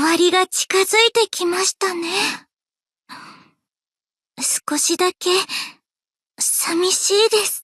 終わりが近づいてきましたね。少しだけ、寂しいです。